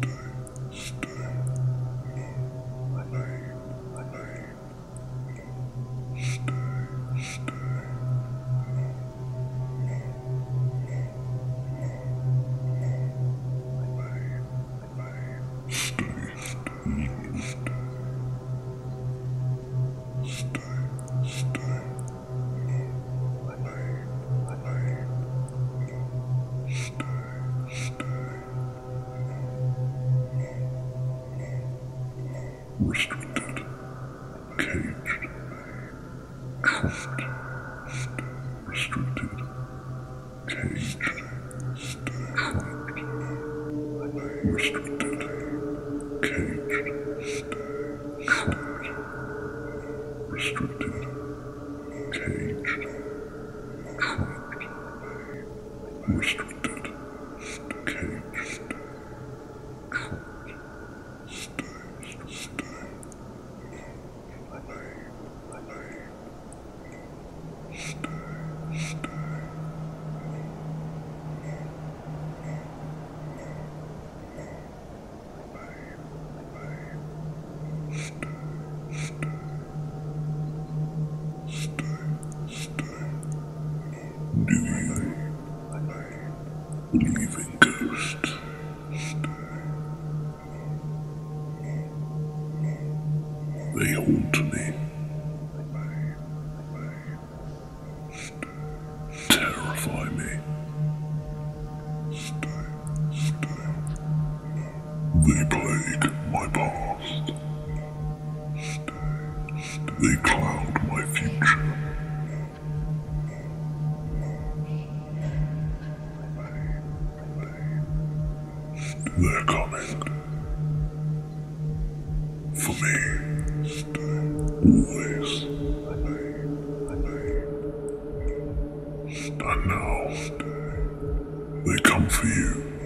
day. Restricted, caged, trapped, restricted, caged, trapped, restricted, They haunt me. Terrify me. They plague my past. They cloud my future. They're coming. For me. Always. And now, they come for you.